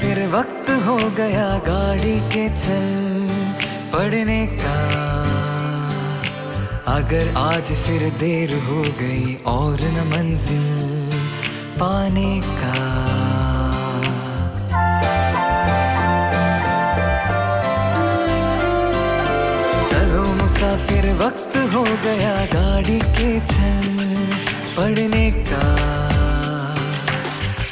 मुसाफिर वक्त हो गया गाड़ी के चल पड़ने का। अगर आज फिर देर हो गई और न मंजिल पाने का। चलो मुसाफिर, वक्त हो गया गाड़ी के चल पड़ने का।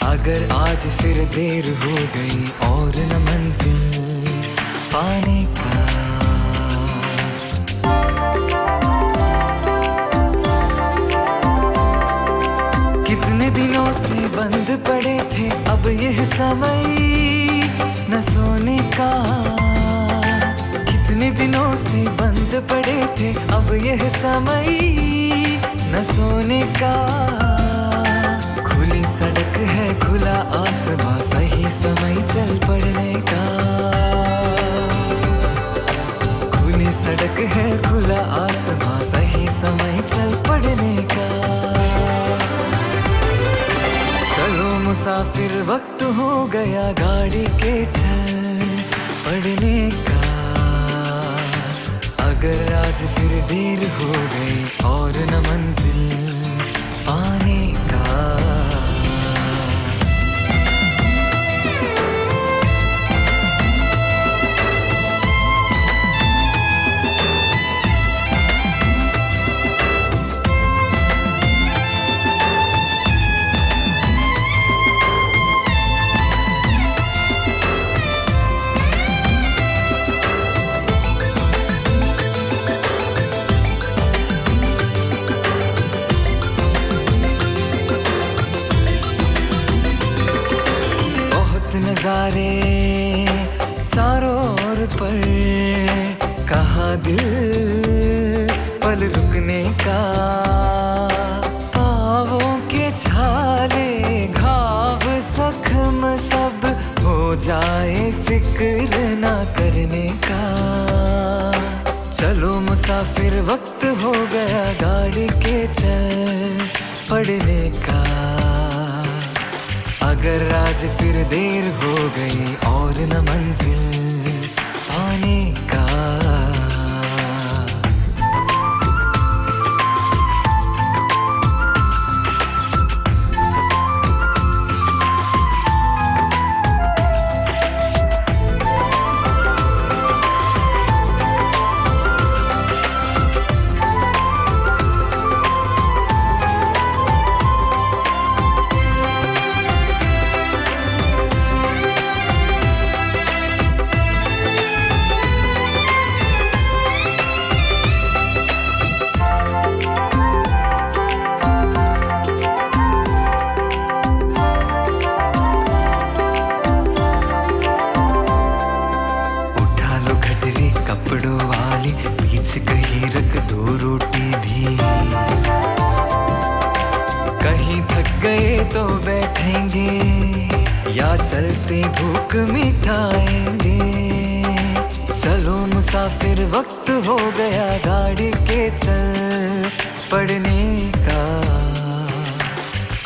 अगर आज फिर देर हो गई और न मंजिल पाने का। कितने दिनों से बंद पड़े थे, अब यह समय न सोने का। कितने दिनों से बंद पड़े थे, अब यह समय न सोने का। खुला आसमां सही समय चल पड़ने का। खुली सड़क है खुला आसमां सही समय चल पड़ने का। चलो मुसाफिर, वक्त हो गया गाड़ी के चल पड़ने का। अगर आज फिर देर हो गई और न मंजिल नजारे चारों पर। कहा दिल पल रुकने का। पावों के छाले घाव जख्म सब हो जाए फ़िक्र ना करने का। चलो मुसाफिर, वक्त हो गया गाड़ी के चल पड़ने का। अगर आज फिर देर हो गई और न मंजिल या चलते भूख मिटाएँगे चलो मुसाफिर, वक्त हो गया गाड़ी के चल पड़ने का।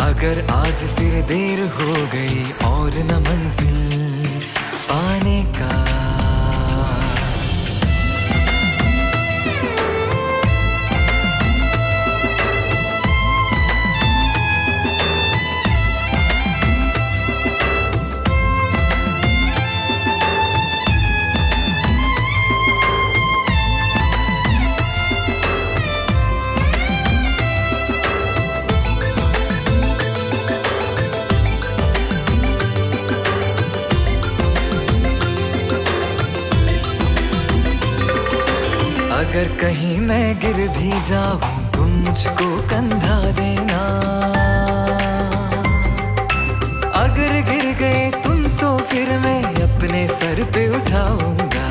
अगर आज फिर देर हो गई और न मंजिल पाने का। अगर कहीं मैं गिर भी जाऊँ, तुम मुझको कंधा देना। अगर गिर गए तुम तो फिर मैं अपने सर पे उठाऊँगा।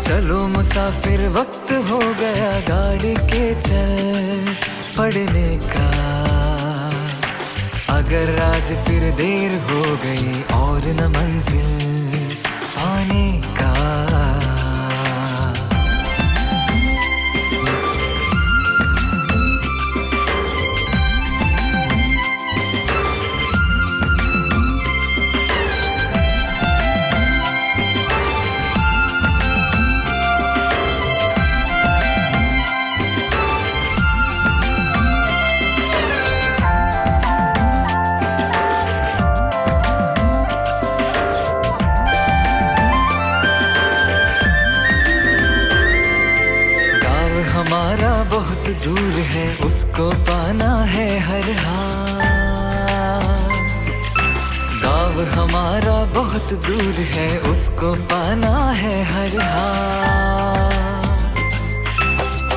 चलो मुसाफिर, वक्त हो गया गाड़ी के चल पड़ने का। अगर आज फिर देर हो गई और न मंजिल पाने का। को पाना है हर हाल। गाँव हमारा बहुत दूर है, उसको पाना है हर हाल।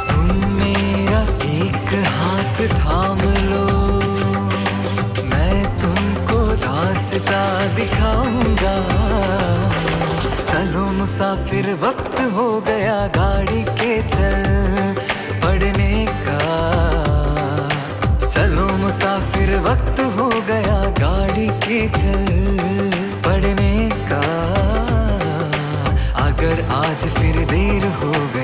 तुम मेरा एक हाथ थाम लो, मैं तुमको रास्ता दिखाऊँगा। चलो मुसाफिर, वक्त हो गया गाड़ी के चल पड़ने का। अगर आज फिर देर हो गई